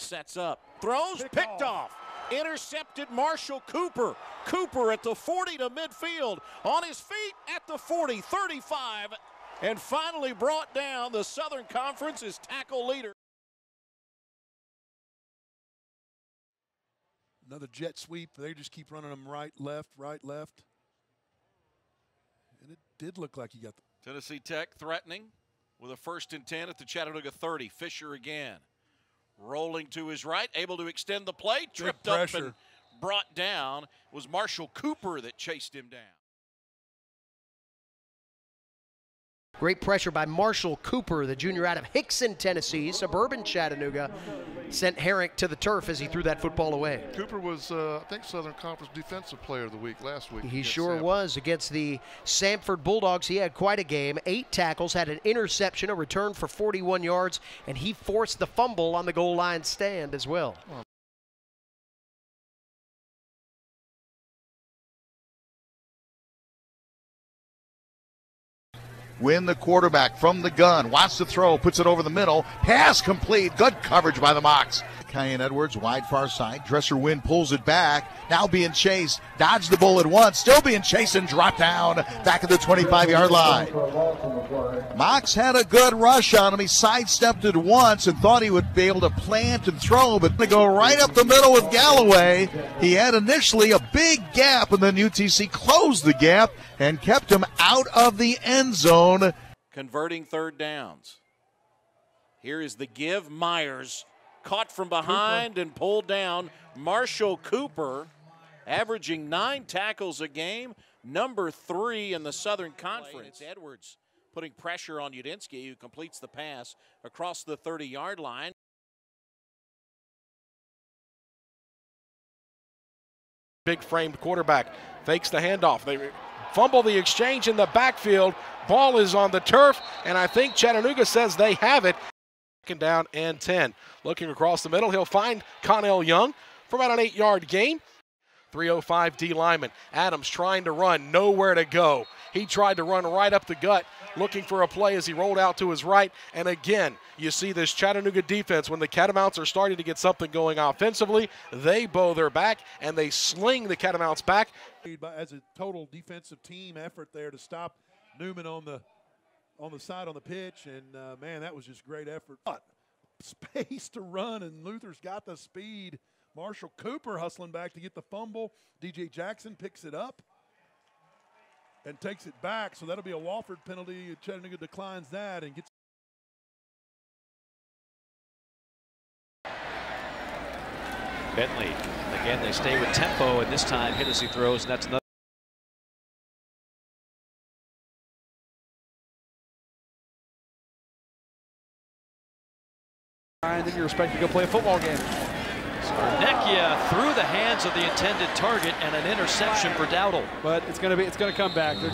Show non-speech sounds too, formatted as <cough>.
Sets up, throws, picked off. Intercepted Marshall Cooper. Cooper at the 40 to midfield. On his feet at the 40, 35. And finally brought down the Southern Conference's tackle leader. Another jet sweep. They just keep running them right, left, right, left. And it did look like you got the. Tennessee Tech threatening with a first and 10 at the Chattanooga 30. Fisher again. Rolling to his right, able to extend the play, tripped up and brought down. It was Marshall Cooper that chased him down. Great pressure by Marshall Cooper, the junior out of Hixson, Tennessee, suburban Chattanooga. Sent Herrick to the turf as he threw that football away. Cooper was, uh, I think, Southern Conference Defensive Player of the Week last week. He sure was against the Samford Bulldogs. He had quite a game. Eight tackles, had an interception, a return for 41 yards, and he forced the fumble on the goal line stand as well. well Win the quarterback from the gun. Wants the throw, puts it over the middle. Pass complete. Good coverage by the Mocs. Kyan Edwards, wide far side. Dresser Wynn pulls it back. Now being chased. Dodged the bullet once. Still being chased and dropped down back at the 25 yard line. Mocs had a good rush on him. He sidestepped it once and thought he would be able to plant and throw, but to go right up the middle with Galloway. He had initially a big gap, and then UTC closed the gap and kept him out of the end zone. Converting third downs. Here is the give. Myers caught from behind Cooper. and pulled down. Marshall Cooper, averaging nine tackles a game, number three in the Southern Conference. It's Edwards putting pressure on Udinsky, who completes the pass across the 30 yard line. Big framed quarterback fakes the handoff. They fumble the exchange in the backfield. Ball is on the turf, and I think Chattanooga says they have it. Second down and 10. Looking across the middle, he'll find Connell Young for about an eight yard gain. 305 D lineman. Adams trying to run, nowhere to go. He tried to run right up the gut, looking for a play as he rolled out to his right. And again, you see this Chattanooga defense when the Catamounts are starting to get something going offensively. They bow their back and they sling the Catamounts back. As a total defensive team effort there to stop Newman on the on the side on the pitch, and uh, man, that was just great effort. But <laughs> space to run, and Luther's got the speed. Marshall Cooper hustling back to get the fumble. DJ Jackson picks it up and takes it back, so that'll be a Wofford penalty. Chattanooga declines that and gets. Bentley again. They stay with tempo, and this time hit as he throws, and that's another. And then you're expected to go play a football game. Scarnecchia through the hands of the intended target and an interception for Dowdle. But it's going to be it's going to come back. They're